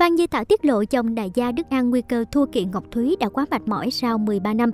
Phan Như Thảo tiết lộ chồng đại gia Đức An nguy cơ thua kiện Ngọc Thúy đã quá mệt mỏi sau 13 năm.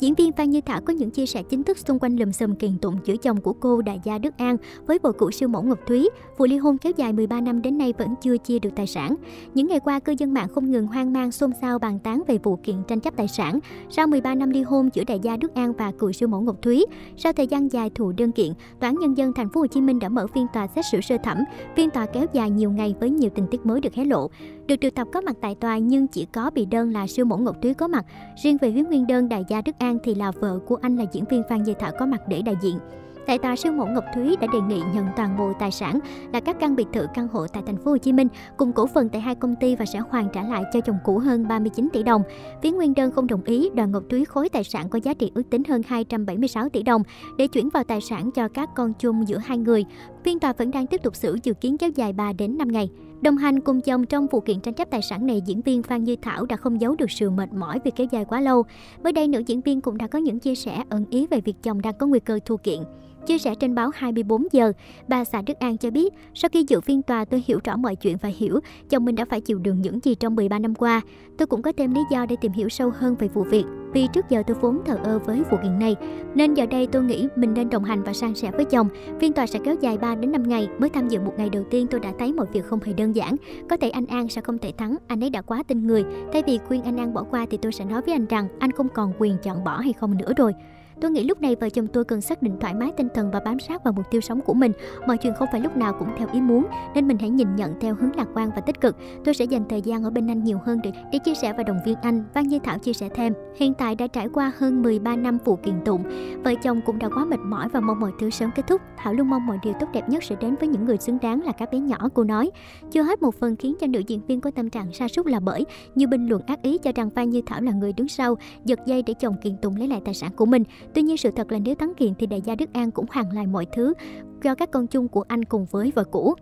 Diễn viên Phan Như Thảo có những chia sẻ chính thức xung quanh lùm xùm kiện tụng chữa chồng của cô đại gia Đức An với bộ cũ siêu mẫu Ngọc Thúy. Vụ ly hôn kéo dài 13 năm đến nay vẫn chưa chia được tài sản. Những ngày qua, cư dân mạng không ngừng hoang mang xôn xao bàn tán về vụ kiện tranh chấp tài sản. Sau 13 năm ly hôn giữa đại gia Đức An và cựu siêu mẫu Ngọc Thúy, sau thời gian dài thụ đơn kiện, Tòa án nhân dân thành phố Hồ Chí Minh đã mở phiên tòa xét xử sơ thẩm. Phiên tòa kéo dài nhiều ngày với nhiều tình tiết mới được hé lộ. Được triệu tập có mặt tại tòa nhưng chỉ có bị đơn là siêu mẫu Ngọc Thúy có mặt. Riêng về phía nguyên đơn đại gia Đức An thì là vợ của anh là diễn viên Phan Dây Thảo có mặt để đại diện. Tại tòa siêu mẫu Ngọc Thúy đã đề nghị nhận toàn bộ tài sản là các căn biệt thự căn hộ tại thành phố Hồ Chí Minh cùng cổ phần tại hai công ty và sẽ hoàn trả lại cho chồng cũ hơn 39 tỷ đồng. Phía nguyên đơn không đồng ý, đoàn Ngọc Thúy khối tài sản có giá trị ước tính hơn 276 tỷ đồng để chuyển vào tài sản cho các con chung giữa hai người. Phiên tòa vẫn đang tiếp tục xử dự kiến kéo dài 3 đến 5 ngày. Đồng hành cùng chồng trong vụ kiện tranh chấp tài sản này, diễn viên Phan Như Thảo đã không giấu được sự mệt mỏi vì kéo dài quá lâu. Mới đây, nữ diễn viên cũng đã có những chia sẻ ẩn ý về việc chồng đang có nguy cơ thua kiện. Chia sẻ trên báo 24 giờ, bà xã Đức An cho biết, sau khi dự phiên tòa tôi hiểu rõ mọi chuyện và hiểu chồng mình đã phải chịu đựng những gì trong 13 năm qua. Tôi cũng có thêm lý do để tìm hiểu sâu hơn về vụ việc. Vì trước giờ tôi vốn thờ ơ với vụ kiện này, nên giờ đây tôi nghĩ mình nên đồng hành và san sẻ với chồng. Phiên tòa sẽ kéo dài 3 đến 5 ngày. Mới tham dự một ngày đầu tiên tôi đã thấy mọi việc không hề đơn giản. Có thể anh An sẽ không thể thắng, anh ấy đã quá tin người. Thay vì khuyên anh An bỏ qua thì tôi sẽ nói với anh rằng anh không còn quyền chọn bỏ hay không nữa rồi. Tôi nghĩ lúc này vợ chồng tôi cần xác định thoải mái tinh thần và bám sát vào mục tiêu sống của mình. Mọi chuyện không phải lúc nào cũng theo ý muốn, nên mình hãy nhìn nhận theo hướng lạc quan và tích cực. Tôi sẽ dành thời gian ở bên anh nhiều hơn để, để chia sẻ và động viên anh. Văn Như Thảo chia sẻ thêm, hiện tại đã trải qua hơn 13 năm vụ kiện tụng. Vợ chồng cũng đã quá mệt mỏi và mong mọi thứ sớm kết thúc. Thảo luôn mong mọi điều tốt đẹp nhất sẽ đến với những người xứng đáng là các bé nhỏ, cô nói. Chưa hết một phần khiến cho nữ diễn viên có tâm trạng sa sút là bởi nhiều bình luận ác ý cho rằng Phan Như Thảo là người đứng sau, giật dây để chồng kiện tụng lấy lại tài sản của mình. Tuy nhiên sự thật là nếu thắng kiện thì đại gia Đức An cũng hoàn lại mọi thứ do các con chung của anh cùng với vợ cũ.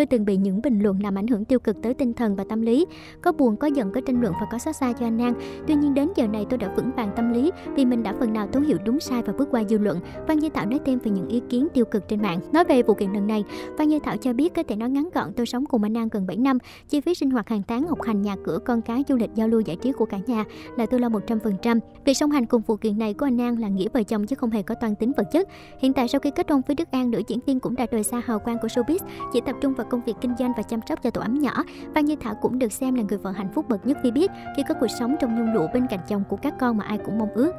Tôi từng bị những bình luận làm ảnh hưởng tiêu cực tới tinh thần và tâm lý. Có buồn, có giận, có tranh luận và có xót xa cho anh An. Tuy nhiên đến giờ này tôi đã vững vàng tâm lý vì mình đã phần nào thấu hiểu đúng sai và bước qua dư luận. Văn Như Thảo nói thêm về những ý kiến tiêu cực trên mạng. Nói về vụ kiện lần này, Văn Như Thảo cho biết có thể nói ngắn gọn tôi sống cùng anh An gần 7 năm. Chi phí sinh hoạt hàng tháng, học hành, nhà cửa, con cái, du lịch, giao lưu giải trí của cả nhà là tôi lo 100%. Việc song hành cùng vụ kiện này của anh An là nghĩa vợ chồng chứ không hề có toan tính vật chất. Hiện tại sau khi kết hôn với Đức An, nữ diễn viên cũng đã rời xa hào quang của showbiz, chỉ tập trung vào công việc kinh doanh và chăm sóc cho tổ ấm nhỏ. Phan Như Thảo cũng được xem là người vợ hạnh phúc bậc nhất khi biết khi có cuộc sống trong nhung lụa bên cạnh chồng của các con mà ai cũng mong ước.